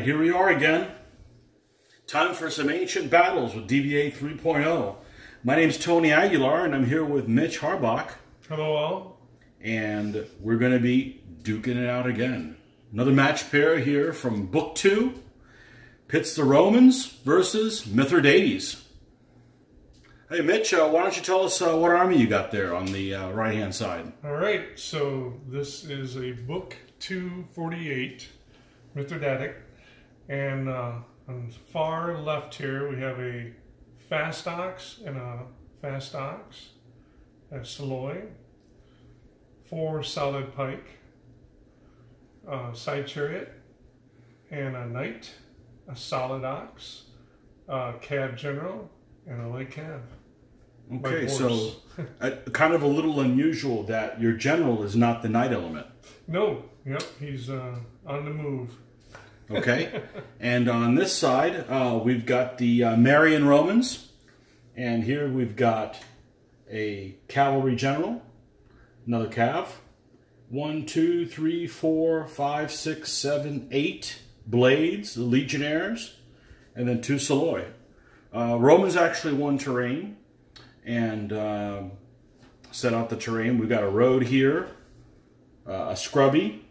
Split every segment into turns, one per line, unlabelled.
right, here we are again. Time for some ancient battles with DBA 3.0. My name's Tony Aguilar, and I'm here with Mitch Harbach,
Hello, all.
and we're going to be duking it out again. Another match pair here from Book 2 pits the Romans versus Mithridates. Hey, Mitch, uh, why don't you tell us uh, what army you got there on the uh, right hand side?
All right, so this is a book 248, Mithridatic. And uh, on the far left here, we have a fast ox and a fast ox, a Psiloi, four solid pike, a scythed chariot, and a knight, a solid ox, a cab general, and a light cab.
Okay, so uh, kind of a little unusual that your general is not the knight element.
No, yep, he's uh, on the move.
Okay, and on this side, uh, we've got the uh, Marian Romans, and here we've got a cavalry general, another cav, one, two, three, four, five, six, seven, eight blades, the legionnaires, and then two Psiloi. Uh, Romans actually won terrain and uh, set out the terrain. We've got a road here, uh, a scrubby,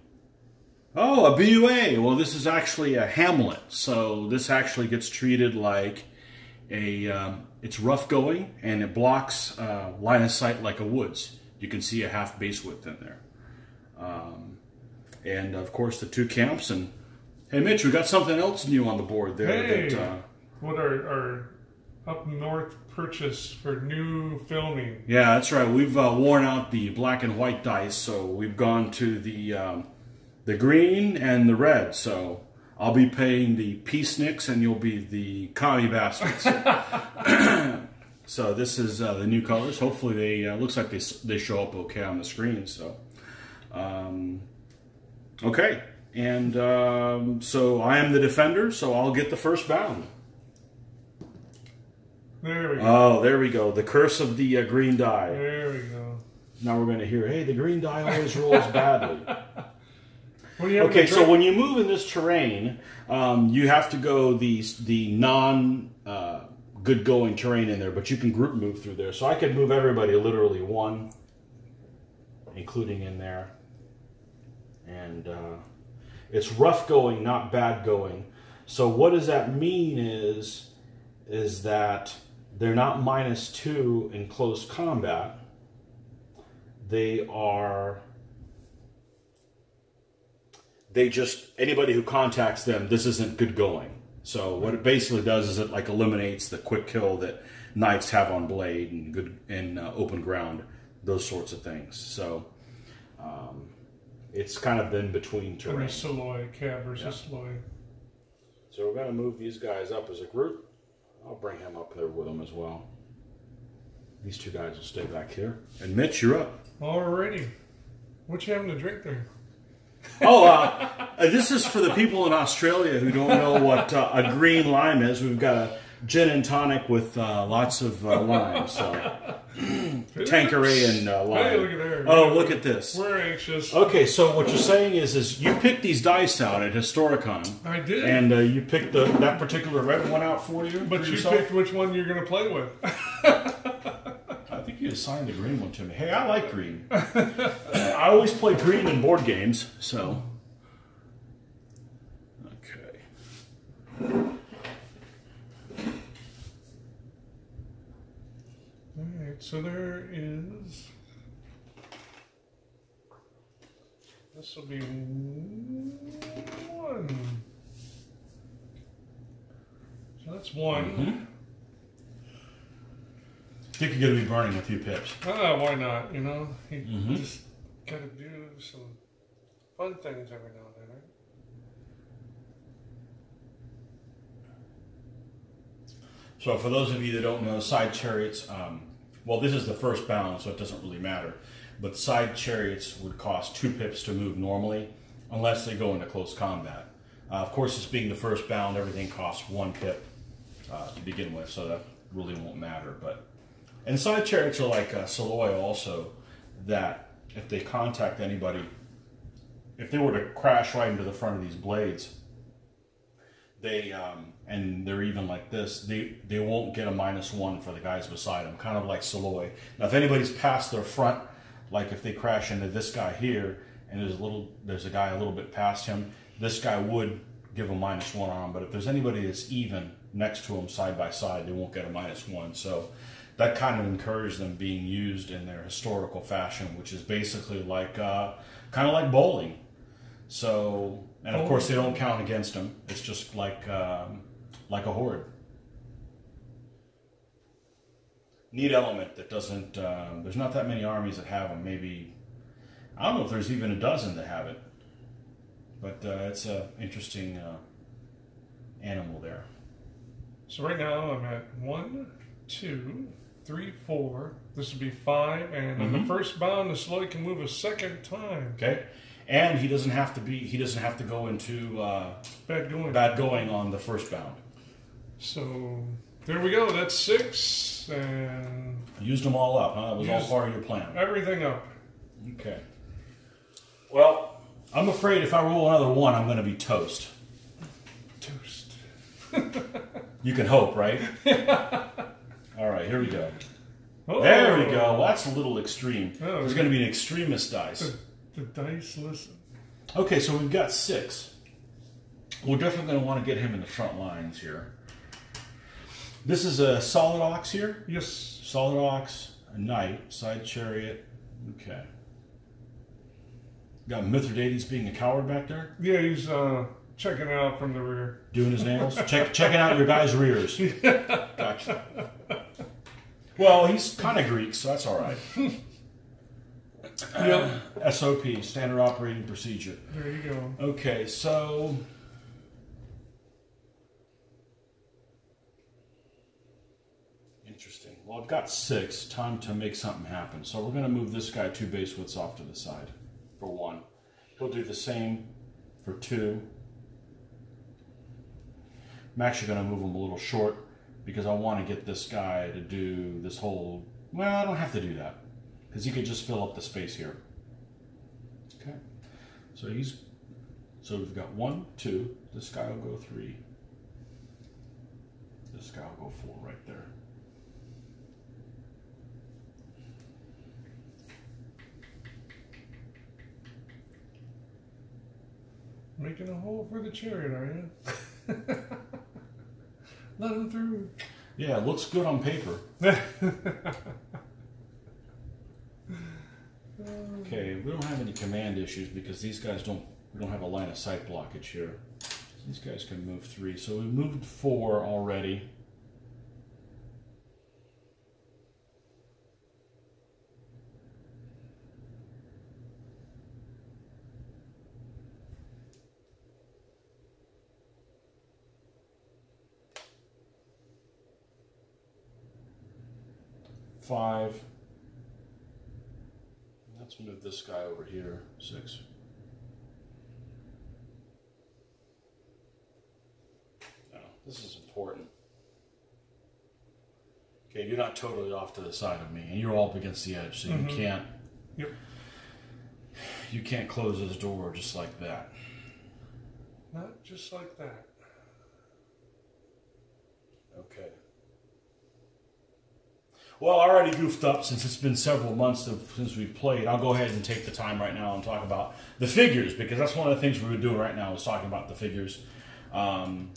Oh, a BUA. Well, this is actually a hamlet, so this actually gets treated like a. Um, it's rough going, and it blocks uh, line of sight like a woods. You can see a half base width in there, um, and of course the two camps. And hey, Mitch, we got something else new on the board there.
Hey,
That, uh,
what are our up north purchase for new filming?
yeah, that's right. We've uh, worn out the black and white dice, so we've gone to the um, the green and the red. So I'll be paying the peaceniks, and you'll be the commie bastards. so this is uh, the new colors. Hopefully, they uh, looks like they they show up okay on the screen. So, um, okay, and um, so I am the defender. So I'll get the first bound.
There we go.
Oh, there we go. The curse of the uh, green die.
there we go.
Now we're going to hear, hey, the green die always rolls badly.
What do you have
Okay, so when you move in this terrain, um, you have to go the the non uh, good going terrain in there, but you can group move through there. So I could move everybody literally one, including in there, and uh, it's rough going, not bad going. So what does that mean? Is is that they're not minus two in close combat. They are they just anybody who contacts them this isn't good going. So what it basically does is it like eliminates the quick kill that knights have on blade and good in uh, open ground those sorts of things. So um, it's kind of in between
And
terrain.
The Psiloi, cab versus Psiloi.
so we're going to move these guys up as a group. I'll bring him up there with them as well. These two guys will stay back here. And mitch you're up.
Alrighty. What you having to drink there?
Oh, uh, uh, this is for the people in Australia who don't know what uh, a green lime is. We've got a gin and tonic with uh, lots of uh, lime. So Tanqueray and uh, lime.
Hey, look at there.
Oh, look at this.
We're anxious.
Okay, so what you're saying is, is you picked these dice out at Historicon,
I did.
and uh, you picked the, that particular red one out for you.
but
for
you
yourself?
picked which one you're going to play with.
Think you assigned the green one to me. Hey, I like green. I always play green in board games, so. Okay.
Alright, so there is. This will be one. So that's one.
Mm-hmm. I think you're going to be burning a few pips.
Ah, why not? You know, you
Mhm.
just gotta do some fun things every now and then, right?
So, for those of you that don't know, scythed chariots, um, well, this is the first bound, so it doesn't really matter. But scythed chariots would cost two pips to move normally, unless they go into close combat. Uh, of course, this being the first bound, everything costs one pip uh, to begin with, so that really won't matter. But and scythed chariots are like uh, Psiloi also, that if they contact anybody, if they were to crash right into the front of these blades, they um, and they're even like this. They they won't get a minus one for the guys beside them, kind of like Psiloi. Now, if anybody's past their front, like if they crash into this guy here, and there's a little there's a guy a little bit past him, this guy would give a minus one on him. But if there's anybody that's even next to him side by side, they won't get a minus one. So that kind of encouraged them being used in their historical fashion, which is basically like uh, kind of like bowling. So, and of course they don't count against them. It's just like um, like a horde. Neat element that doesn't. Um, there's not that many armies that have them. Maybe I don't know if there's even a dozen that have it, but uh, it's a interesting uh, animal there.
So right now I'm at one, two, three, four. This would be five, and on the first bound, the slow can move a second time.
Okay, and he doesn't have to be. He doesn't have to go into uh,
Bad going.
bad going on the first bound.
So there we go. That's six, and
Used them all up. Huh? That was all part of your plan.
everything up.
Okay. Well, I'm afraid if I roll another one, I'm going to be toast.
Toast.
You can hope, right? All right, here we go.
Oh,
There we go. Well, that's a little extreme.
Oh.
There's going to be an extremist dice.
The, the dice listen.
Okay, so we've got six. We're definitely going to want to get him in the front lines here. This is a solid ox here.
Yes.
Solid ox, a knight, scythed chariot. Okay. Got Mithridates being a coward back there,
Yeah, he's uh, checking out from the rear.
doing his nails, Check, checking out your guys' rears. Gotcha. Well, he's kind of Greek, so that's all right.
Yep.
Uh, SOP, standard operating procedure.
There you go.
Okay, so interesting. Well, I've got six. Time to make something happen. So we're going to move this guy two base widths off to the side for one. He'll do the same for two. I'm actually going to move him a little short because I want to get this guy to do this whole. Well, I don't have to do that because he could just fill up the space here. Okay, so he's so we've got one, two. This guy will go three. This guy will go four right there.
Making a hole for the chariot, are you? Let him through.
Yeah, it looks good on paper. Okay, we don't have any command issues because these guys don't. We don't have a line of sight blockage here. These guys can move three, so we moved four already. Five. Let's move this guy over here. Six. Now, this is important. Okay, you're not totally off to the side of me, and you're all up against the edge, so you mm-hmm. can't.
Yep.
You can't close this door just like that.
Not just like that.
Okay. Well, I already goofed up since it's been several months of, since we played. I'll go ahead and take the time right now and talk about the figures because that's one of the things we're doing right now is talking about the figures. Um,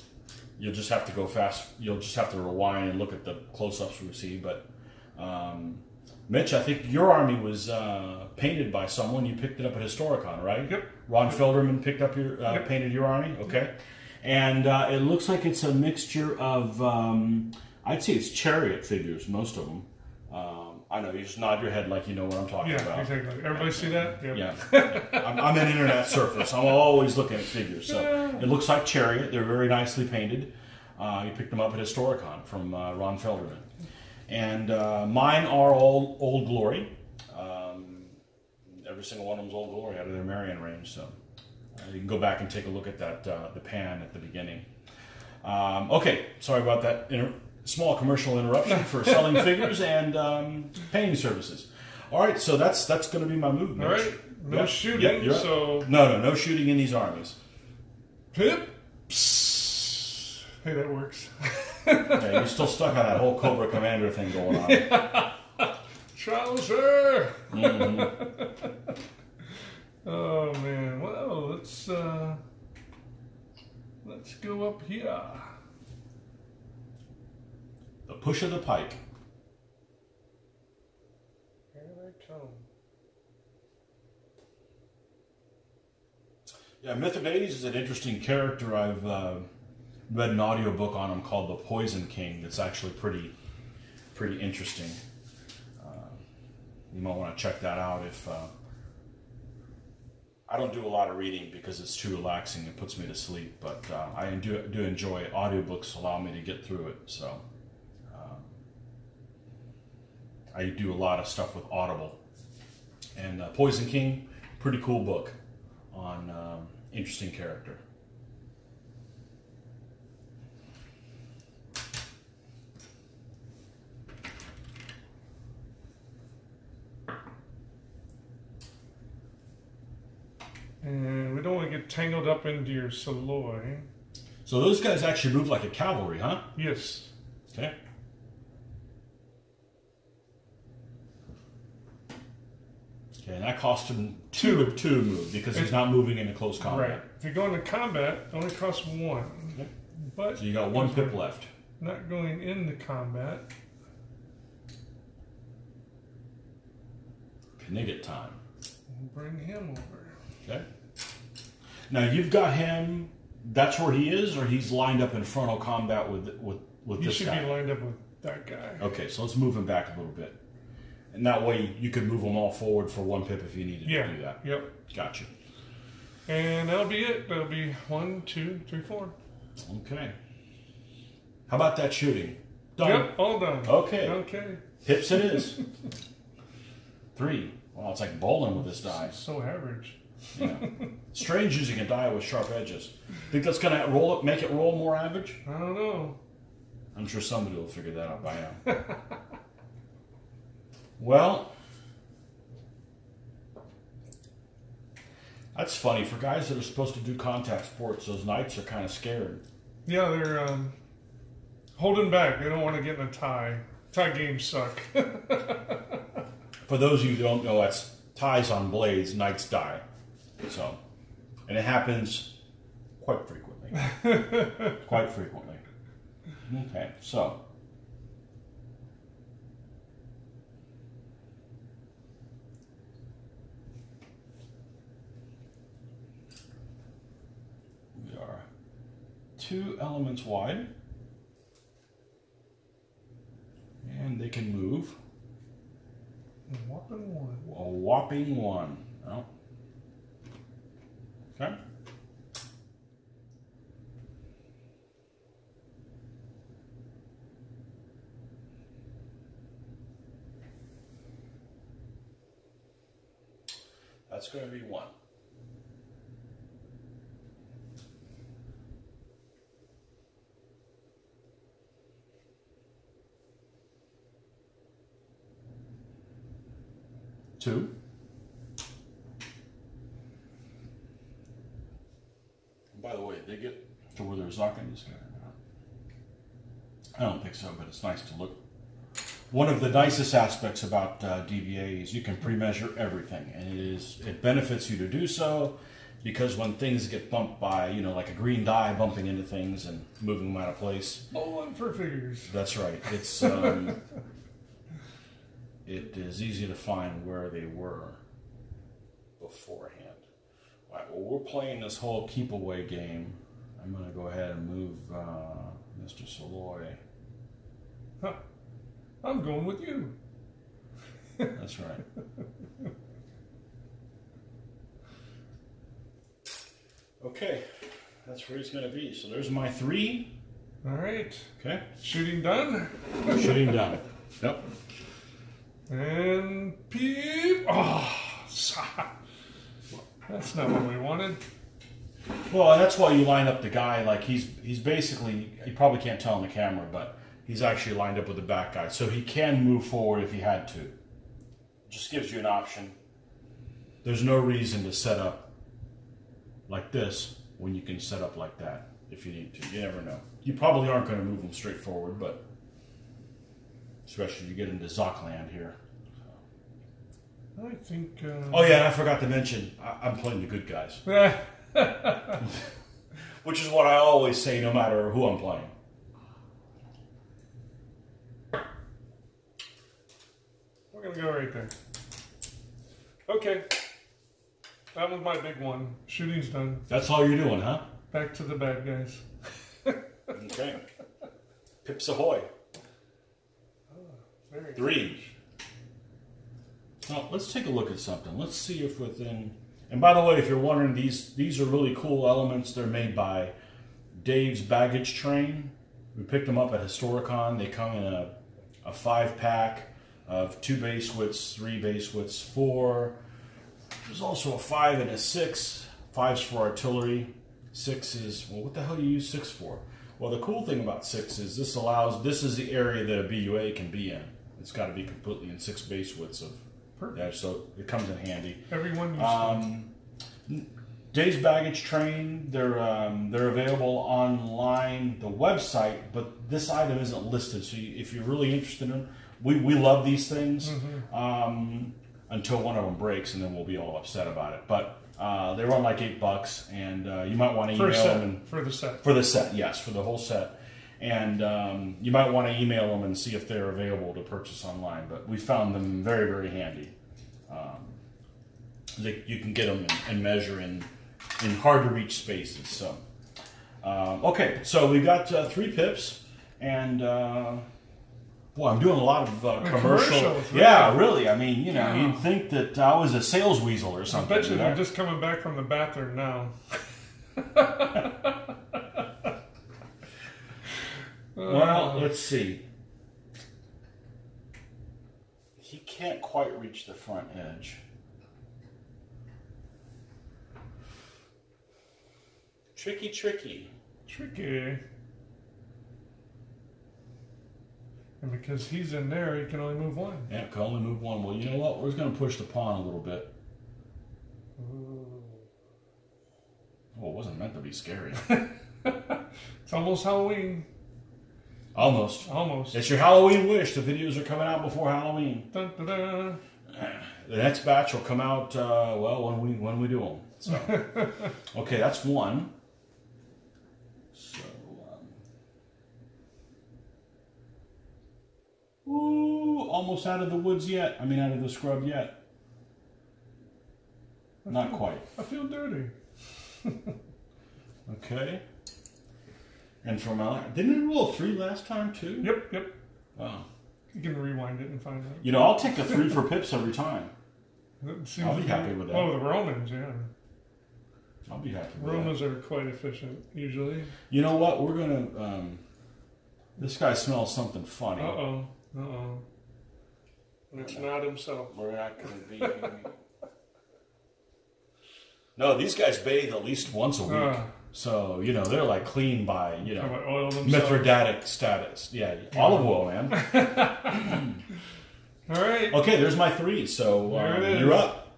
you'll just have to go fast. You'll just have to rewind and look at the close-ups we see. But um, Mitch, I think your army was uh, painted by someone. You picked it up at Historicon, right?
Yep.
Ron Felderman picked up your uh,
Yep.
painted your army. Okay, and uh, it looks like it's a mixture of um, I'd say it's chariot figures, most of them. I know you just nod your head like you know what I'm talking
Yeah,
about.
exactly. Everybody see that? Yep.
Yeah, yeah. I'm, I'm an internet surfer, so I'm always looking at figures. So it looks like chariot. They're very nicely painted. Uh, you picked them up at Historicon from uh, Ron Felderman, and uh, mine are all Old Glory. Um, every single one of them's Old Glory out of their Marian range. So uh, you can go back and take a look at that uh, the pan at the beginning. Um, okay, sorry about that inter- small commercial interruption for selling figures and um, painting services. All right, so that's that's going to be my move.
All right. No
Yep,
shooting.
yep, up.
so
No, no, no shooting in these armies.
pips. Hey, that works.
Yeah, you're still stuck on that whole Cobra Commander thing going on.
Chaucer!
Mhm.
Oh man. Well, let's uh, let's go up here.
The push of the pike. Yeah, Mithridates is an interesting character. I've uh, read an audiobook on him called The Poison King that's actually pretty pretty interesting. Uh, you might want to check that out if. Uh, I don't do a lot of reading because it's too relaxing. It puts me to sleep, but uh, I do, do enjoy audiobooks. Allow me to get through it. So uh, I do a lot of stuff with Audible. And uh, Poison King, pretty cool book on um, interesting character.
And we don't want to get tangled up into your Psiloi.
So those guys actually move like a cavalry, huh?
Yes.
Okay. Okay, and that cost him two to two move because he's not moving into close combat.
Right. If you go into combat, it only costs one.
Yep.
But
So you got one pip left.
not going into combat.
Knigget time.
We'll bring him over.
Okay. Now you've got him. That's where he is, or he's lined up in frontal combat with with with
He
this
should
guy.
be lined up with that guy.
Okay, so let's move him back a little bit, and that way you could move them all forward for one pip if you needed
Yeah.
to do that.
Yep.
Gotcha.
And that'll be it. That'll be one, two, three, four.
Okay. How about that shooting? Done.
Yep, all done.
Okay.
Okay.
Hips it is. Three. Well, it's like bowling with this die.
So average.
Yeah. Strange using a die with sharp edges. Think that's gonna roll it, make it roll more average?
I don't know.
I'm sure somebody will figure that out by now. well, that's funny for guys that are supposed to do contact sports. Those knights are kind of scared.
Yeah, they're um, holding back. They don't want to get in a tie. Tie games suck.
For those of you who don't know, that's ties on blades, knights die. So, and it happens quite frequently. quite frequently. Okay, so. We are two elements wide. And they can move
Whopping one.
a whopping one. Oh. Okay. That's going to be one. Two. By the way, they get to where they're zucking this guy. or not? I don't think so, but it's nice to look. One of the nicest aspects about uh, DBA is you can pre-measure everything, and it is it benefits you to do so because when things get bumped by, you know, like a green die bumping into things and moving them out of place,
Oh, one for figures.
that's right. It's um, it is easy to find where they were beforehand. All right. Well, we're playing this whole keep away game. I'm going to go ahead and move uh, Mr. Psiloi.
Huh. I'm going with you.
That's right. okay, that's where he's going to be. So there's my three.
All right.
Okay,
Shooting done.
shooting done. Yep.
And peep. Oh, that's not what we wanted.
Well, that's why you line up the guy like he's he's basically you probably can't tell on the camera, but he's actually lined up with the back guy, so he can move forward if he had to. Just gives you an option. There's no reason to set up like this when you can set up like that. if you need to. You never know. You probably aren't going to move them straight forward, but especially if you get into Zockland here.
I think. Uh,
Oh yeah, and I forgot to mention I, I'm playing the good guys, which is what I always say, no matter who I'm playing.
We're go right there. Okay. That was my big one. Shooting's done.
That's all you're doing, huh?
Back to the bad guys.
Okay. Pips ahoy.
Oh, very
Three. Now let's take a look at something. Let's see if within. And by the way, if you're wondering, these these are really cool elements. They're made by Dave's Baggage Train. We picked them up at Historicon. They come in a, a five pack of two base widths, three base widths, four. There's also a five and a six. Five's for artillery. Six is well, what the hell do you use six for? Well, the cool thing about six is this allows this is the area that a BUA can be in. It's got to be completely in six base widths of yeah, so it comes in handy.
Everyone
Um, Dave's Baggage Train, they're um, they're available online, the website, but this item isn't listed. So you, if you're really interested in them, we, we love these things um, until one of them breaks, and then we'll be all upset about it. But uh, they run like eight bucks, and uh, you might want to email
a
them and
for the set.
for the set, yes, for the whole set. And um, you might want to email them and see if they're available to purchase online. But we found them very, very handy. Um, they, you can get them and, and measure in in hard to reach spaces. So, um, okay, so we've got uh, three pips, and uh, boy, I'm doing a lot of uh, commercial.
commercials,
Yeah,
really.
really. I mean, you know,
Yeah.
you'd think that I was a sales weasel or something.
I
something.
bet you
you know?
they're just coming back from the bathroom now.
Well, let's see. He can't quite reach the front edge. Tricky, tricky.
tricky. And because he's in there, he can only move one.
Yeah, can only move one. Well, you know what? We're just going to push the pawn a little bit. Oh, it wasn't meant to be scary.
It's almost Halloween.
Almost.
Almost.
It's your Halloween wish. The videos are coming out before Halloween.
Dun, dun, dun.
The next batch will come out uh, well when we when we do them. So, okay, that's one. So, um, ooh, almost out of the woods yet. I mean, out of the scrub yet. Not quite.
I feel dirty.
Okay. And from my didn't it roll a three last time too?
Yep, yep.
Wow.
You can rewind it and find out.
You know, I'll take the three for pips every time. I'll be happy with that.
Oh, the Romans, yeah.
I'll be happy with that.
Romans are quite efficient usually.
You know what? We're gonna. Um, this guy smells something funny.
Uh oh. And it's not himself.
We're not gonna be. no, these guys bathe at least once a week.
Ah.
so you know they're like clean by you know
oil?
Mithridatic status. Yeah, olive oil, man.
All right.
Okay, there's my three. So um, you're up.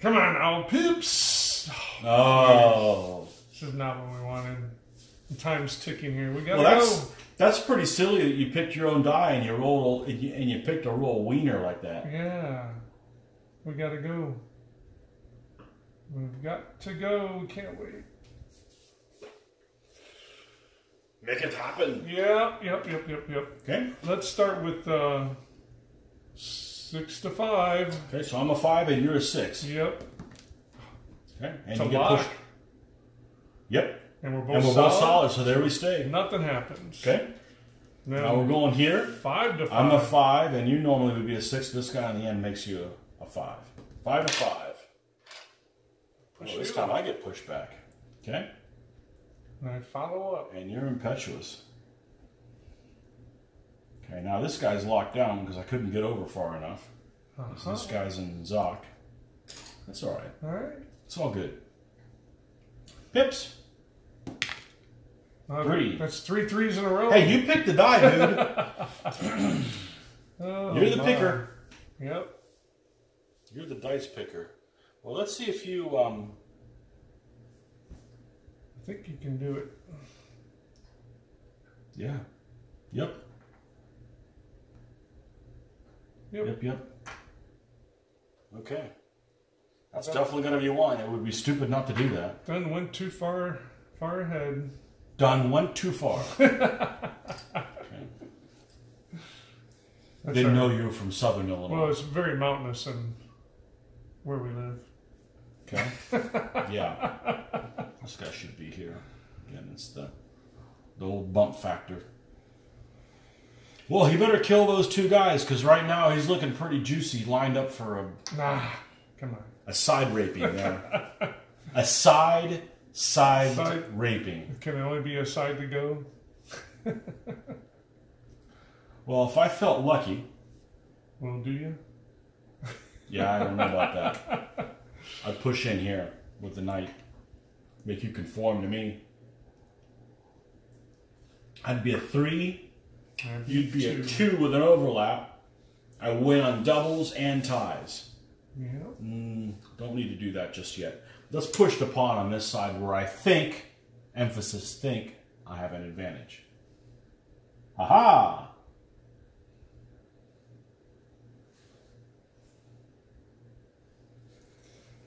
Come on now, pips.
Oh,
This is not what we wanted. The time's ticking here. We gotta
well
go.
That's pretty silly that you picked your own die and you rolled and you, and you picked a roll wiener like that.
Yeah. We gotta go. We've got to go. We can't wait.
Make it happen.
Yep, yep, yep, yep, yep.
Okay.
Let's start with uh, six to five.
Okay, so I'm a five and you're a six.
Yep.
Okay, and
It's a
you get
lock.
pushed. Yep,
And we're both
and we're
solid.
both solid, so there we stay.
Nothing happens.
Okay,
Now,
now we're going here.
five to 5
I'm a five, and you normally would be a six. This guy in the end makes you a, a five. Five to five.
Push
Oh, this time I get pushed back. Okay,
And I follow up.
and you're impetuous. Okay, now this guy's locked down because I couldn't get over far enough.
Uh-huh.
This guy's in Zoc. That's all right.
All right.
It's all good. Pips.
Uh,
Three.
That's three threes in a row.
Hey, you picked the die, dude.
Oh,
You're the
my.
picker.
Yep.
You're the dice picker. Well, let's see if you um.
think you can do it.
Yeah. Yep.
Yep.
Yep. Yep. Okay. That's definitely going to be one. It would be stupid not to do that.
Done went too far far ahead.
Done went too far.
That's
Didn't know
right.
you were from Southern Illinois.
Well, it's very mountainous and where we live.
Okay. Yeah. This guy should be here. Again, it's the the old bump factor. Well, he better kill those two guys because right now he's looking pretty juicy, lined up for a,
Nah, come on.
a side raping there. a side side
Side.
raping.
Can it only be a side to go?
Well, if I felt lucky,
Well, do you?
yeah, I don't know about that. I'd push in here with the knight, make you conform to me. I'd be a three. You'd be a
two.
two with an overlap. I win on doubles and ties.
Yeah.
Mm, don't need to do that just yet. Let's push the pawn on this side where I think, emphasis think, I have an advantage. Aha!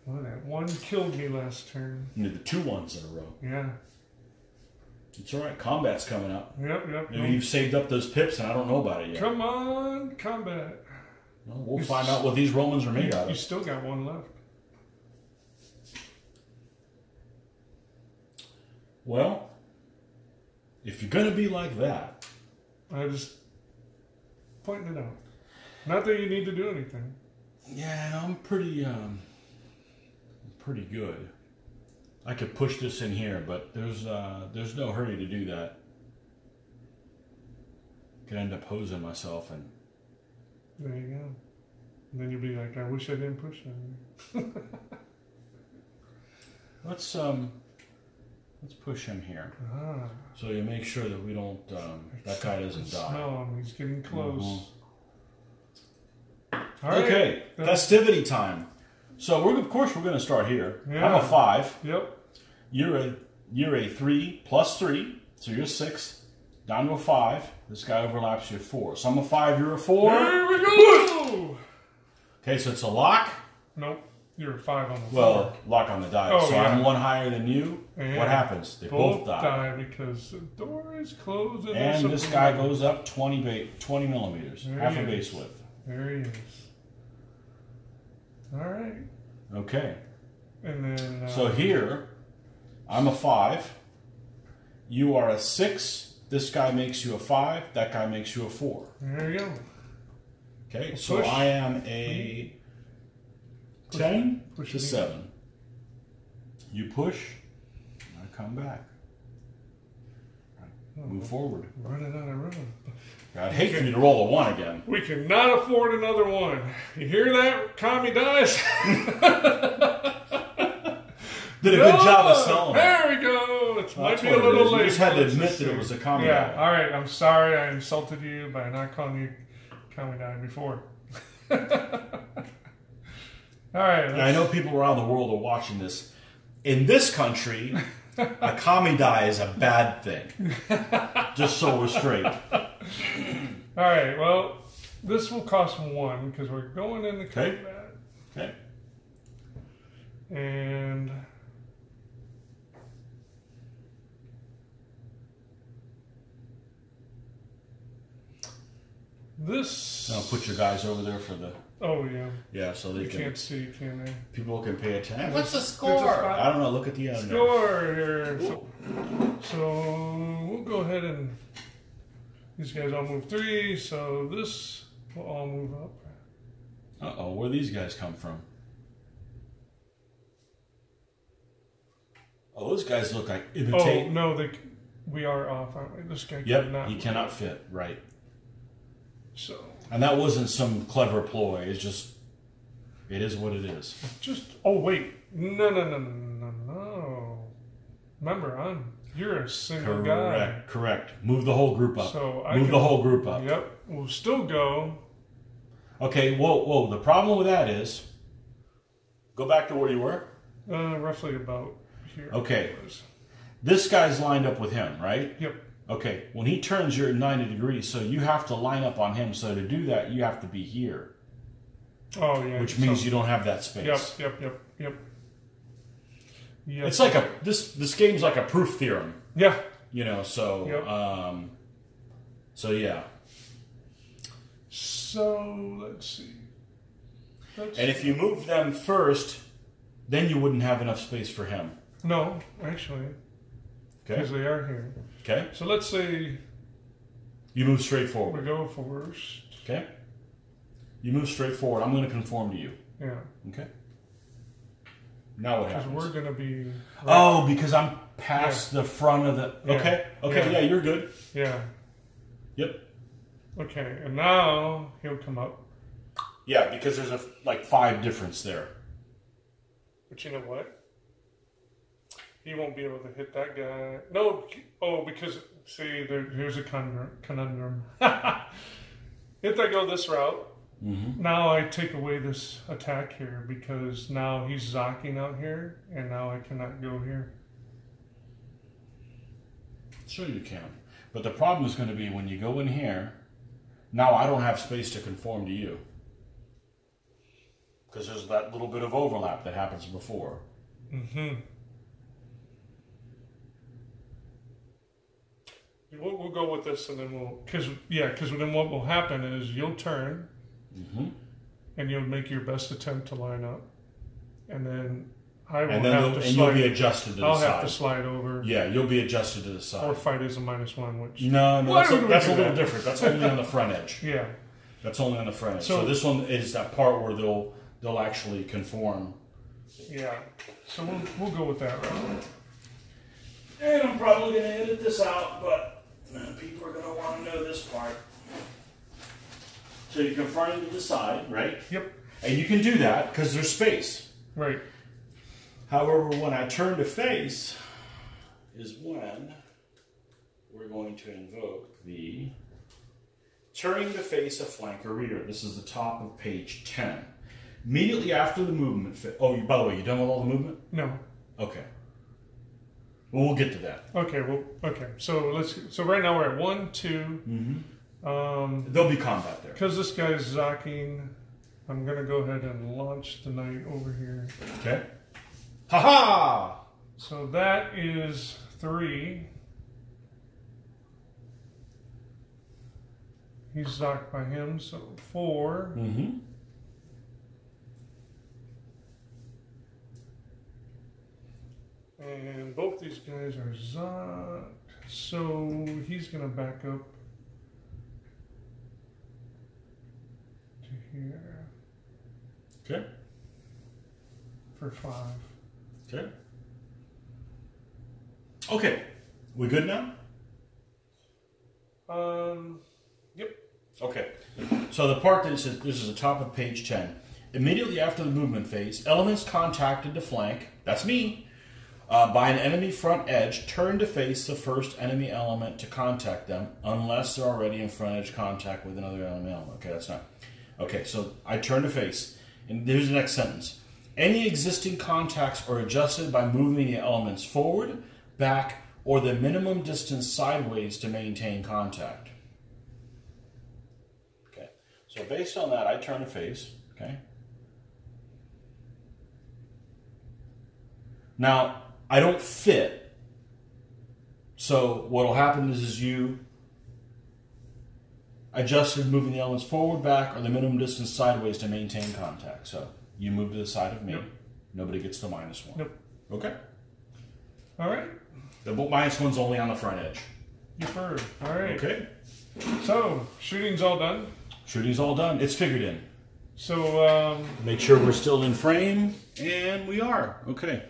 Well, that one killed me last turn.
You did the two ones in a row.
Yeah.
It's all right. Combat's coming up.
Yep, yep.
Maybe you've saved up those pips and I don't know about it yet.
Come on, combat.
Well, we'll find out what these Romans are made out of.
You still got one left.
Well, if you're going to be like that,
I just pointing it out. Not that you need to do anything.
yeah, I'm pretty, um, pretty good. I could push this in here, but there's, uh, there's no hurry to do that. Could end up hosing myself and
There you go. And then you'll be like, I wish I didn't push that.
let's, um, let's push him here.
Ah,
So you make sure that we don't, um, that guy doesn't die.
smell him. He's getting close.
Mhm.
All right.
Okay,
That's-
festivity time. So we're of course we're going to start here. I'm
Yeah.
a five.
Yep.
You're a you're a three plus three, so you're six. Down to a five. This guy overlaps you at four. So I'm a five. You're a four.
Here we go.
Okay, so it's a lock.
Nope. You're five on the
Well, lock on the die.
Oh,
so
yeah.
I'm one higher than you.
And
What happens? They both, die.
because the door is closed. And,
this guy goes up 20, ba- 20 millimeters,
There
half a base width.
There he is. All right.
Okay.
And then. Uh,
So here, I'm a five. You are a six. This guy makes you a five. That guy makes you a four.
There you go.
Okay, so I am a ten
push
to seven. You push, I come back. Move oh, forward.
Running out of room.
I'd hate for you to roll a one again.
We cannot afford another one. You hear that, commie dice?
Did a good job of selling it.
There we go. It might be a little
is. You just had to admit that it was a commie
Yeah. All right. I'm sorry. I insulted you by not calling you commie die before. all right.
I know people around the world are watching this. In this country, a commie die is a bad thing. Just so we're straight.
All right. Well, this will cost one because we're going into
Okay.
combat.
Okay.
And this.
Now put your guys over there for the
Oh yeah,
yeah, so they
you
can
can't see, can they?
people can pay attention. What's the
a- there's a
score? I don't know. Look at the end. there.
Score here. So, so we'll go ahead and these guys all move three. So this will all move up.
Uh oh, where these guys come from? Oh, those guys look like imitate.
Oh no, they we are off, aren't we? This guy
yep,
cannot.
he cannot fit right,
So
and that wasn't some clever ploy. It's just it is what it is.
just oh wait, no no no no no no. Remember, I'm you're a single guy.
Correct, correct. Move the whole group up.
So I
Move
can-
the whole group up.
Yep, we'll still go.
Okay, whoa, whoa. The problem with that is, go back to where you were.
Uh, roughly about here.
Okay. This guy's lined up with him, right?
Yep.
Okay. When he turns, you're at 90 degrees, so you have to line up on him. So to do that, you have to be here,
Oh yeah.
which means
so-
you don't have that space.
Yep. Yep. Yep. Yep. Yep.
It's like a this this game's like a proof theorem,
yeah.
you know. So
Yep.
um, so yeah.
So let's see. Let's
And if you move them first, then you wouldn't have enough space for him.
no, actually,
Okay.
because they are here.
Okay.
So let's say
You move straight forward.
we go first.
Okay. You move straight forward. I'm going to conform to you.
Yeah,
Okay. Now what happens?
because
happens?
we're gonna be.
Oh, because I'm past the front of the.
Yeah.
Okay. Okay.
Yeah.
Yeah, you're good.
Yeah.
Yep.
Okay, and now he'll come up.
Yeah, because there's a like five difference there.
But you know what? He won't be able to hit that guy. No. Oh, because see, there, here's a conundrum. if I go this route,
Mm-hmm.
now I take away this attack here because now he's zocking out here, and now I cannot go here.
Sure, you can. But the problem is going to be when you go in here. Now I don't have space to conform to you because there's that little bit of overlap that happens before.
Mm-hmm. We'll, we'll go with this, and then we'll, because yeah, because then what will happen is you'll turn,
Mm-hmm.
and you'll make your best attempt to line up, and then I will
And then
have
you'll,
to
and you'll be adjusted to the side.
I'll
side.
have to slide over,
Yeah, you'll be adjusted to the
or
side.
fight as a minus one, which
No, no,
Why
that's, a, that's a little
that?
different. That's only on the front edge.
yeah,
That's only on the front edge. So,
So-
this one is that part where they'll they'll actually conform.
yeah. So we'll we'll go with that route.
And I'm probably going to edit this out, but uh, people are going to want to know this part. So you're confronting to the side, right?
Yep.
And you can do that because there's space.
Right.
However, when I turn to face is when we're going to invoke the turning to face a flanker reader. This is the top of page 10. Immediately after the movement. Oh, you, by the way, you done with all the movement?
No.
Okay. Well, we'll get to that.
Okay. Well. Okay. So let's. So right now we're at one, two.
Mm-hmm.
Um,
There'll be combat there.
because this guy's zocking, I'm gonna go ahead and launch the knight over here.
Okay. Ha ha!
So that is three. He's zocked by him, so four.
Mm-hmm.
And both these guys are zocked. So he's gonna back up to here
Okay.
for five.
Okay. Okay. We good now?
Um, yep.
Okay. So the part that says this is the top of page 10. Immediately after the movement phase, elements contacted the flank, that's me, uh, by an enemy front edge, turn to face the first enemy element to contact them, unless they're already in front edge contact with another enemy element. Okay, that's not. Okay, so I turn to face. And here's the next sentence. Any existing contacts are adjusted by moving the elements forward, back, or the minimum distance sideways to maintain contact. Okay. So based on that, I turn to face. Okay. Now I don't fit. So what'll happen is, is you adjusted moving the elements forward, back, or the minimum distance sideways to maintain contact. So you move to the side of me. Nobody gets the minus one.
Nope.
Okay.
All right.
The minus one's only on the front edge.
You've heard. All right.
Okay.
So shooting's all done.
Shooting's all done. It's figured in.
So um,
Make sure we're still in frame, and we are. Okay.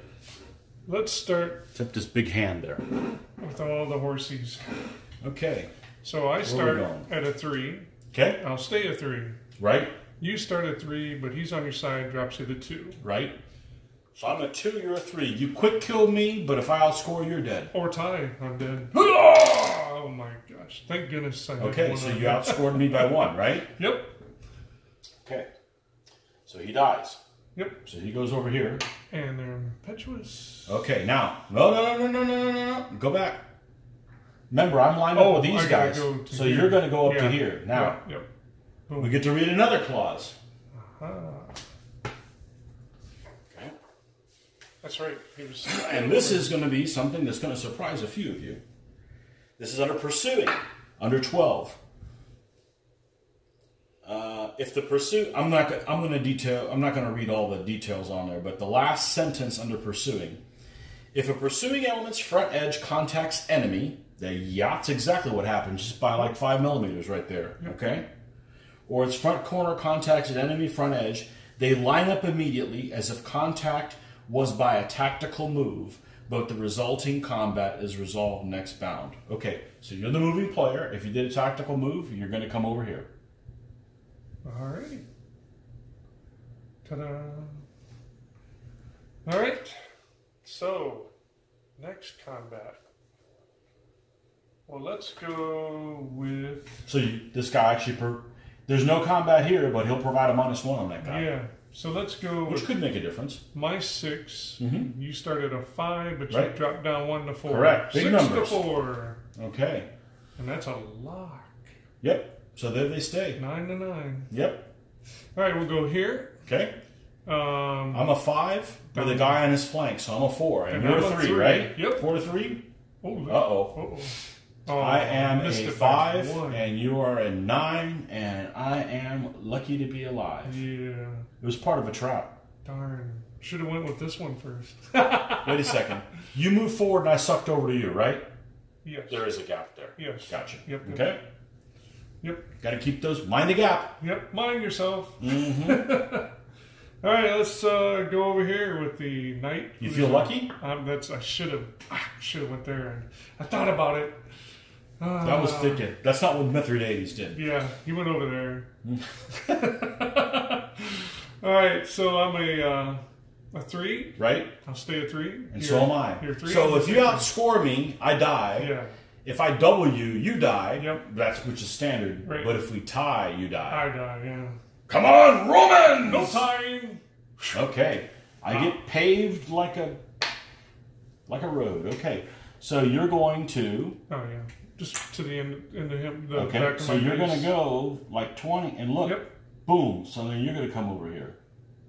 Let's start
Except this big hand there.
with all the horses.
Okay.
So I start at a three.
Okay.
I'll stay at three.
Right.
You start at three, but he's on your side, drops you to two.
Right. So I'm a two. You're a three. You quick kill me, but if I outscore, you're dead.
Or tie, I'm dead. Oh! oh my gosh. Thank goodness I
Okay. So you outscored me by one, right?
Yep.
Okay. So he dies.
Yep.
So he goes over here.
And they're impetuous.
Okay, now. No, no, no, no, no, no, no, no. Go back. Remember, I'm lined up
Oh,
with these guys.
go
so
here.
you're going to go up
Yeah.
to here. Now,
Yep.
we get to read another clause.
Ah,
Okay.
that's right. He was.
And this is going to be something that's going to surprise a few of you. This is under pursuing, under 12. Uh, if the pursuit, I'm not. I'm going to detail. I'm not going to read all the details on there, but the last sentence under pursuing, if a pursuing element's front edge contacts enemy, the yacht's exactly what happened, just by like five millimeters right there. Okay, or its front corner contacts an enemy front edge, they line up immediately as if contact was by a tactical move, but the resulting combat is resolved next bound. Okay, so you're the moving player. If you did a tactical move, you're going to come over here.
Alrighty. Ta-da. All right. So, next combat. Well, let's go with
So you, this guy actually, per, there's no combat here, but he'll provide a minus one on that guy,
yeah. So let's go
which could make a difference.
my 6 mm-hmm. You started a five, but
Right.
you dropped down one to four.
Correct. Big
Six
numbers.
to four,
Okay.
and that's a lock.
Yep. So there they stay.
Nine to nine.
Yep.
All right, we'll go here.
Okay.
Um,
I'm a five with a guy on his flank, so I'm a four, and,
And
you're a three,
three.
right?
Yep.
Four to three.
oh,
Uh oh.
Uh-oh. Oh,
I am a five,
one.
and you are a nine, and I am lucky to be alive.
Yeah.
It was part of a trap.
Darn. Should have went with this one first.
Wait a second. You moved forward, and I sucked over to you, right?
yes.
There is a gap there.
Yes.
Gotcha.
Yep, yep.
Okay.
Yep.
Got to keep those. Mind the gap.
Yep. Mind yourself.
Mm-hmm.
All right, let's uh, go over here with the knight.
You feel lucky?
Um, that's I should have should have went there and I thought about it. Uh,
That was thinking. That's not what Mithridates did.
Yeah, he went over there. All right, so I'm a uh, a three.
Right?
I'll stay a three.
And
You're-
so am I.
You're three.
So if you outscore me, I die.
yeah,
If I double you, you die.
Yep.
That's which is standard.
Right.
But if we tie, you die.
I die. Yeah.
Come on, Romans!
No time.
Okay. I get paved like a like a road. Okay. So you're going to
Oh yeah, just to the end, end of him. The
okay.
back of
So you're going to go like 20 and look.
Yep.
Boom. So then you're going to come over here.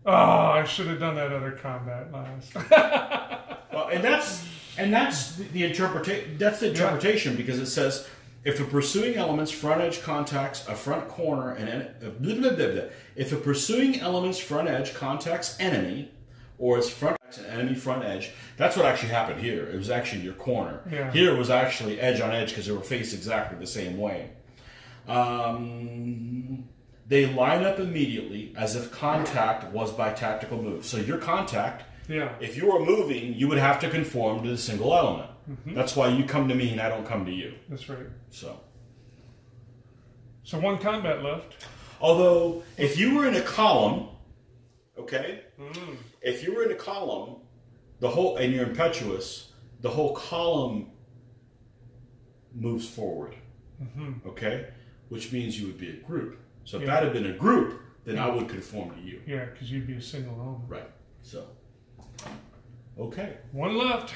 Oh, I should have done that other combat last.
Well, and that's and that's the, the interpretation. That's the interpretation because it says if the pursuing element's front edge contacts a front corner and uh, blah, blah, blah, if a pursuing element's front edge contacts enemy or its front an enemy front edge, that's what actually happened here. It was actually your corner.
Yeah.
Here was actually edge on edge because they were faced exactly the same way. Um, they line up immediately as if contact was by tactical move. So your contact
yeah.
if you were moving, you would have to conform to the single element. That's why you come to me and I don't come to you.
That's right.
So,
So one combat left.
although if you were in a column, okay,
Mm.
if you were in a column, the whole and you're impetuous, the whole column moves forward. Okay, which means you would be a group. So if
Yeah.
that had been a group, then I would conform to you.
Yeah, because you'd be a single element.
Right. So, okay.
One left.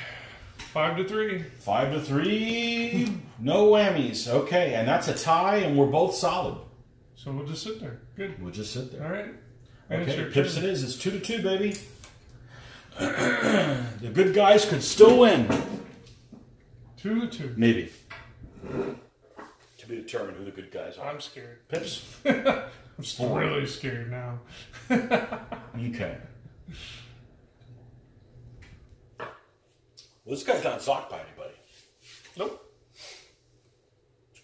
Five to three.
Five to three, no whammies. Okay, and that's a tie, and we're both solid.
So we'll just sit there. Good.
We'll just sit there.
All right. And
Okay, pips
turn.
it is. It's two to two, baby. the good guys could still win.
Two to two.
Maybe. To be determined who the good guys are.
I'm scared.
Pips.
I'm still really scared now.
Okay. Well, this guy's not zocked by anybody.
Nope.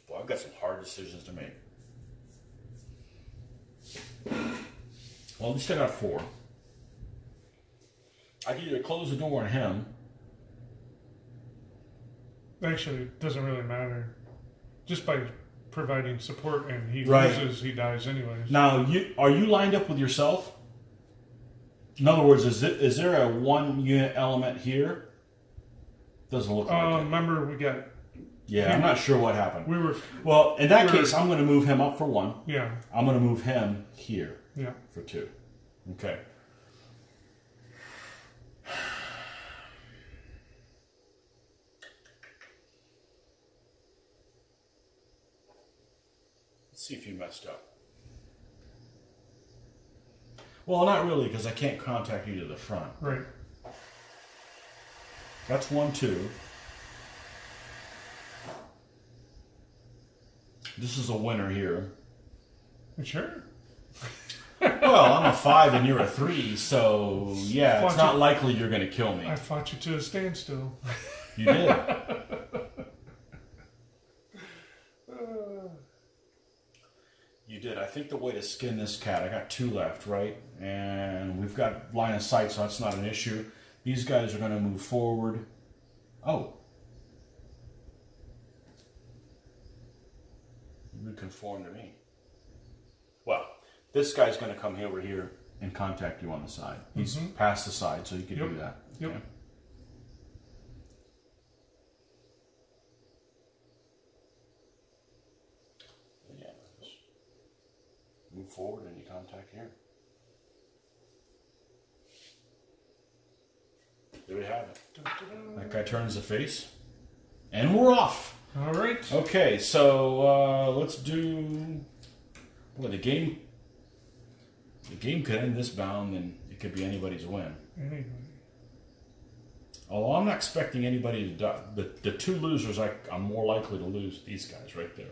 Boy, I've got some hard decisions to make. Well, at least I got four. I can either close the door on him.
Actually, it doesn't really matter. Just by providing support and he
Right.
loses, he dies anyways.
Now, you are you lined up with yourself? In other words, is it is there a one unit element here? Doesn't look like
uh,
it.
Remember, we got.
Yeah, I'm not sure what happened.
We were.
Well, in that
we
case, I'm going to move him up for one.
Yeah.
I'm going to move him here.
Yeah.
For two. Okay. Let's see if you messed up. Well, not really, because I can't contact you to the front.
Right.
That's one, two. This is a winner here.
Sure.
Well, I'm a five and you're a three, so yeah, it's not
it.
likely you're going to kill me.
I fought you to a standstill.
You did. You did. I think the way to skin this cat, I got two left, right? And we've got line of sight, so that's not an issue. These guys are going to move forward. Oh. You would conform to me. Well, this guy's going to come over here and contact you on the side. He's mm-hmm. past the side, so you can
Yep.
do that.
Yep.
Okay. Yeah, move forward and you contact here. There we have it. That guy turns the face, and we're off.
All right.
Okay, so uh, let's do. Boy, the game. The game could end this bound, and it could be anybody's win.
Anyway.
Although I'm not expecting anybody to die. The, the two losers, I, I'm more likely to lose these guys right there.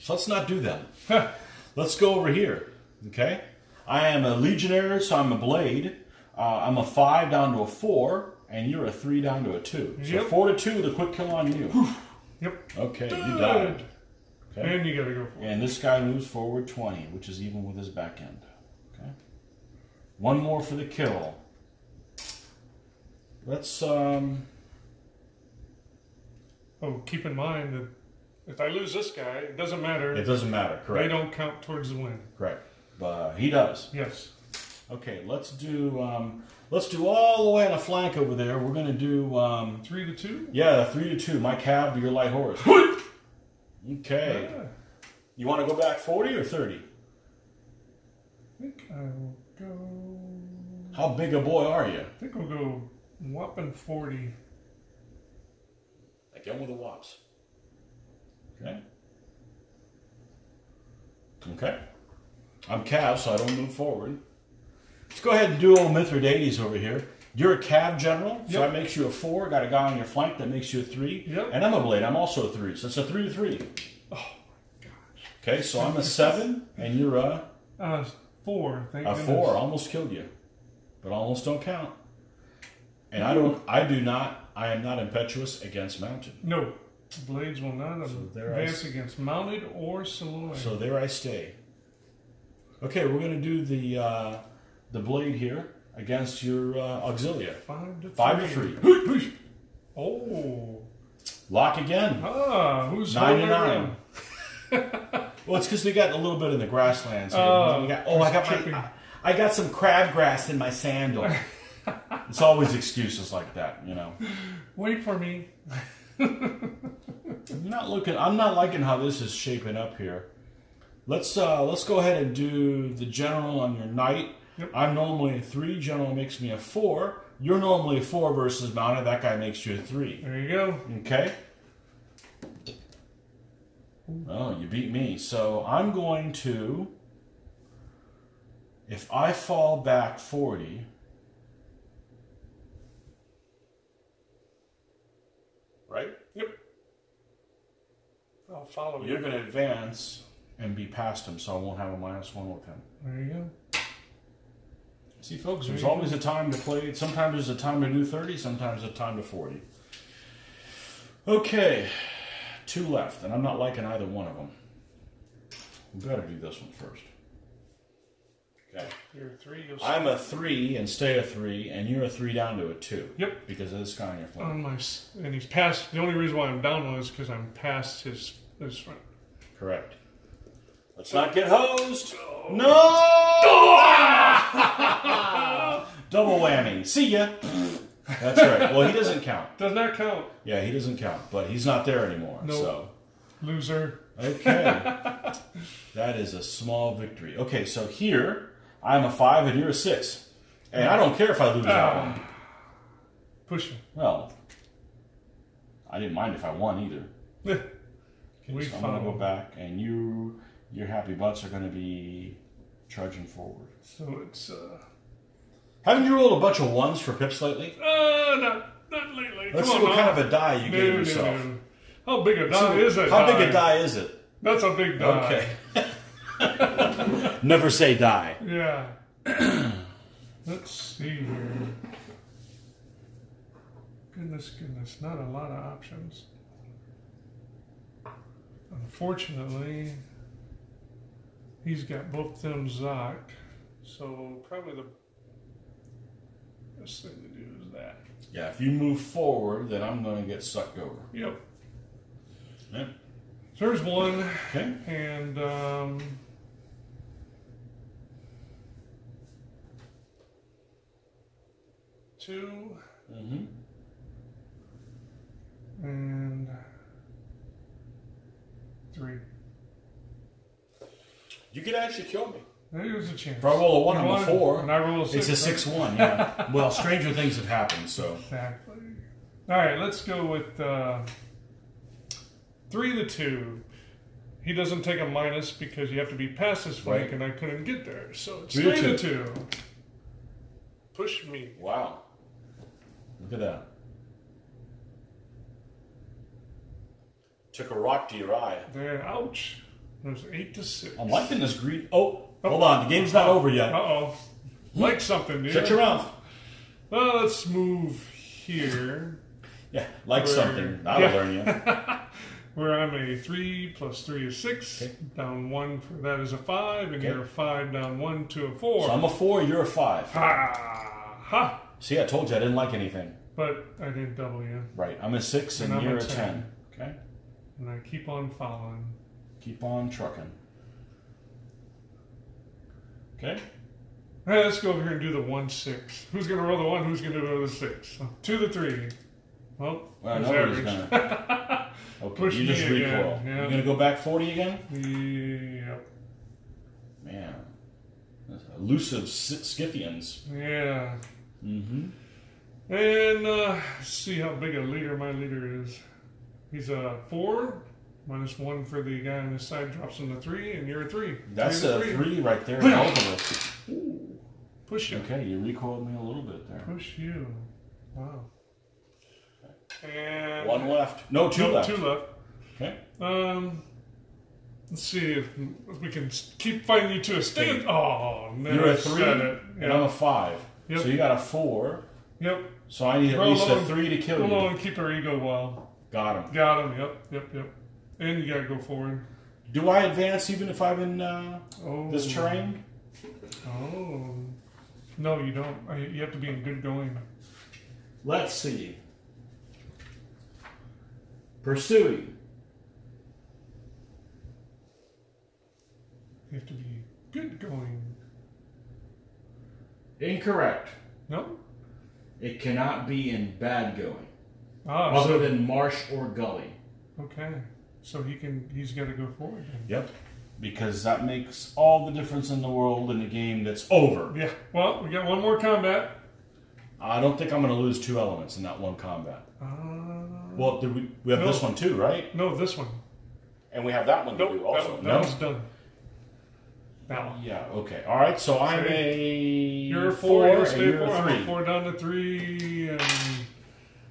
So let's not do that. let's go over here. Okay? I am a legionnaire, so I'm a blade. Uh, I'm a five down to a four, and you're a three down to a two. So
Yep.
four to two, the quick kill on you.
Yep.
Okay, you died. Okay.
And you gotta go for it.
And this guy moves forward 20, which is even with his back end. Okay. One more for the kill. Let's um
Oh, keep in mind that if I lose this guy, it doesn't matter.
it doesn't matter, Correct.
they don't count towards the win.
Correct. But he does.
Yes.
Okay, let's do um let's do all the way on the flank over there. We're gonna do um
Three to two.
yeah, three to two. My Cav to your light horse. Okay.
Yeah.
You wanna go back 40 or 30?
I think I will go.
How big a boy are you?
I think we'll go whopping forty.
Again with the wops. Okay. Okay. I'm Cav, so I don't move forward. Let's go ahead and do old Mithridates over here. You're a Cav general, so
Yep.
that makes you a four. Got a guy on your flank that makes you a three.
Yep.
And I'm a blade. I'm also a three, so it's a three to three.
Oh my gosh.
Okay, so I'm a seven, and you're a,
Uh, four. Thank
a
goodness.
four. Almost killed you, but almost don't count. And I don't. I do not. I am not impetuous against mounted.
No. Blades will not
there I
advance against mounted or Psiloi.
So there I stay. Okay, we're going to do the uh, the blade here against your uh, auxilia.
five to
Five to
three.
three.
Oh.
Lock again.
Ah, who's
Nine to nine. Well, it's because we got a little bit in the grasslands here.
Oh,
We got- oh, I got
tripping.
my, I got some crabgrass in my sandal. it's always excuses like that, you know.
Wait for me.
I'm not looking. I'm not liking how this is shaping up here. Let's uh, let's go ahead and do the general on your knight.
Yep.
I'm normally a three. General makes me a four. You're normally a four versus mounted. That guy makes you a three.
There you go.
Okay. Oh, you beat me. So I'm going to. If I fall back 40. Right?
Yep. I'll follow
You're
you.
going to advance and be past him, so I won't have a minus one with him.
There you go.
See, folks, there's always a time to play. Sometimes there's a time to do 30, sometimes a time to 40. Okay, two left, and I'm not liking either one of them. We've got to do this one first. Okay.
You're a three. You'll
I'm a three and stay a three, and you're a three down to a two.
Yep.
Because of this guy on your flank.
my and he's past. The only reason why I'm down was because I'm past his his front.
Correct. Let's not get hosed. No! Double whammy. See ya. That's right. Well, he doesn't count.
Does not count.
Yeah, he doesn't count, but he's not there anymore.
Nope.
So,
Loser.
okay. that is a small victory. Okay, so here, I'm a five and you're a six. And I don't care if I lose that ah. one.
Push him.
Well, I didn't mind if I won either.
We
so I'm gonna go back, and you, your happy butts are gonna be trudging forward.
So it's uh,
Haven't you rolled a bunch of ones for pips lately?
uh not not lately.
Let's
Come
see
on
what
now.
kind of a die you
No,
gave
no,
yourself.
no. How big a die
So,
is it?
How big a die is it?
That's a big die.
Okay. Never say die.
Yeah. Let's see here. Goodness, goodness, not a lot of options. Unfortunately, he's got both them zocked, so probably the best thing to do is that.
Yeah, if you move forward, then I'm going to get sucked over.
Yep.
Yep.
So there's one,
Okay.
and um, two,
Mm-hmm.
and three.
You could actually kill me.
There's a chance.
If I roll a one, I'm a four.
And I roll a six.
It's a
right?
six-one. Yeah. well, stranger things have happened. So
Exactly. All right, let's go with uh, three to two. He doesn't take a minus because you have to be past his flank,
Right.
and I couldn't get there. So it's
Three
three,
to
to two. Push me.
wow. Look at that. Took a rock to your eye.
There. Ouch. There's eight to six.
I'm liking this green. Oh, hold on. The game's not over yet.
Uh oh. Like something, dude.
Shut your mouth.
Well, let's move here.
Yeah, like
Where-
something. That'll
Yeah.
learn you.
Where I'm a three plus three is six.
Okay.
Down one for that is a five, and
Okay.
you're a five. Down one to a four.
So I'm a four. You're a five.
Ha ha!
See, I told you I didn't like anything.
But I didn't double you,
Right. I'm a six, and,
And I'm
you're
a
a 10.
10.
Okay.
and I keep on following.
Keep on trucking. Okay.
Hey, let's go over here and do the one six. Who's gonna roll the one? Who's gonna roll the six? Two to three. Well,
Well, nobody's
average?
gonna. Okay.
Push
you just
again,
recoil.
yeah.
You gonna go back 40 again?
Yep.
Man. That's Elusive Scythians.
Yeah.
Mm-hmm.
And uh, see how big a leader my leader is. He's a four, minus one for the guy on this side drops him to three, and you're a three.
That's
three
a three right there. in both of us.
Push you.
Okay, you recoiled me a little bit there.
Push you. Wow. And
One left. No, two
no,
left.
Two left.
Okay.
Um, let's see if, if we can keep fighting you to a stand. Oh, no,
You're a three,
it.
and I'm a five.
Yep.
So you got a four.
yep.
So I need at
Roll
least a three to kill you.
on, keep our ego well.
Got him.
Got him. Yep. Yep. Yep. And you gotta go forward.
Do I advance even if I'm in uh,
Oh.
this terrain?
Oh. No, you don't. You have to be in good going.
Let's see. Pursuing.
You have to be good going.
Incorrect.
No?
It cannot be in bad going,
Ah,
other
so,
than marsh or gully.
okay. So he can. He's got to go forward. Then.
Yep. Because that makes all the difference in the world in a game that's over.
Yeah. Well, we got one more combat.
I don't think I'm going to lose two elements in that one combat.
Uh,
Well, did we, we have
No.
this one too, right?
no, this one.
And we have that one to do also.
that
no?
one's done. That one.
Yeah, okay. All right, so I'm a
You're a four. You're a
and
stay
you're
four.
a
I'm
three.
four down to three, and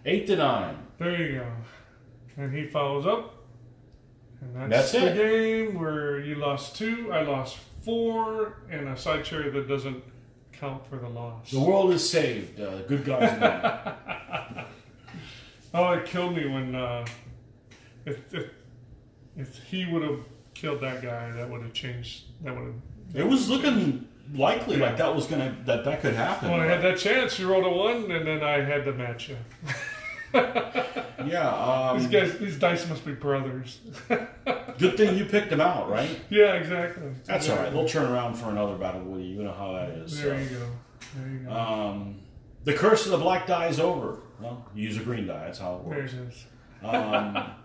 Eight to nine.
there you go. And he follows up. And that's,
That's
the
it.
game where you lost two, I lost four, and a scythed chariot that doesn't count for the loss.
The world is saved. Uh, good guys win.
Oh, it killed me when uh, if, if if he would have killed that guy, that would have changed. That would have.
It was looking likely like that was gonna that that could happen.
When I had that chance, you rolled a one, and then I had to match you.
yeah.
These
Um,
guys, these dice must be brothers.
good thing you picked them out, right?
yeah, exactly.
That's all right. They'll turn around for another battle with you. You know how that is.
There
so.
you go. There you go.
Um, the curse of the black die is over. Well, you use a green die. That's how it
there
works.
it is.
Um,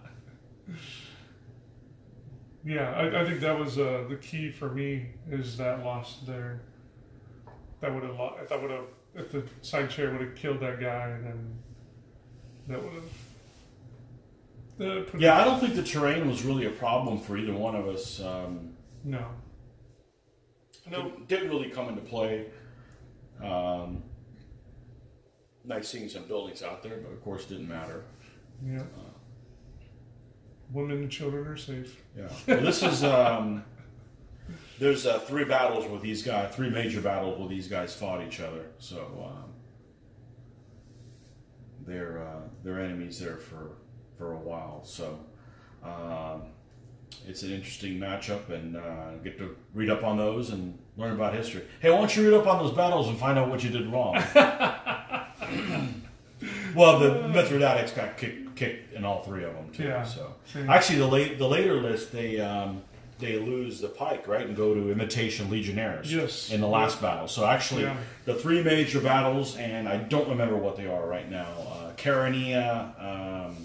Yeah, I, I think that was uh, the key for me is that loss there. That would have, that would have, if the scythed chariot would have killed that guy, then that would have.
Yeah, I don't think the terrain was really a problem for either one of us. Um,
No. No.
didn't, didn't really come into play. Um, nice seeing some buildings out there, but of course didn't matter.
Yeah. Women and children are safe.
Yeah. Well, this is um, there's uh, three battles with these guys, three major battles where these guys fought each other. So um, they're uh, they're enemies there for for a while. So um, it's an interesting matchup, and uh, get to read up on those and learn about history. Hey, why don't you read up on those battles and find out what you did wrong? well, the Mithridatics got kicked, kicked in all three of them too.
Yeah.
So
Same.
actually, the late the later list they. Um, they lose the pike, right, and go to imitation legionnaires
Yes.
in the last battle. So actually,
Yeah.
the three major battles, and I don't remember what they are right now. Uh, Chaeronea, um,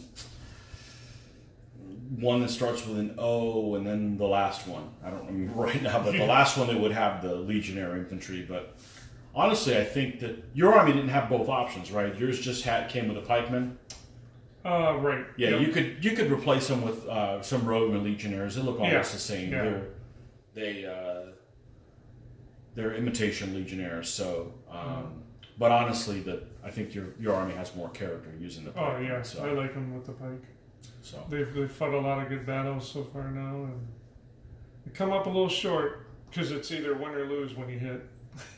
one that starts with an O, and then the last one. I don't remember right now, but the last one they would have the legionnaire infantry. But honestly, I think that your army didn't have both options, right? Yours just had came with a pikeman.
Uh, right.
Yeah,
Yep.
you could you could replace them with uh, some Roman legionnaires. They look almost
Yeah,
the same.
yeah.
They're they uh, they're imitation legionnaires. So, um, but honestly, the I think your your army has more character using the.
Pike,
Oh
yeah, I like them with the pike.
so
They've they've fought a lot of good battles so far now, and they come up a little short because it's either win or lose when you hit.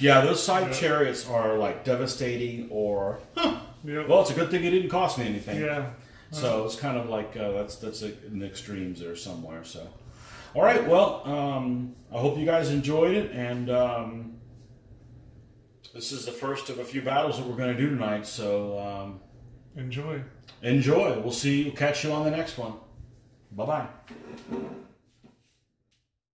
yeah, those scythed
Yeah.
chariots are like devastating, or
Yep.
well, it's a good thing it didn't cost me anything.
yeah.
So it's kind of like uh, that's that's in the extremes there somewhere. So, all right. Well, um, I hope you guys enjoyed it, and um, this is the first of a few battles that we're going to do tonight. So um,
Enjoy.
enjoy. We'll see. you catch you on the next one. Bye bye.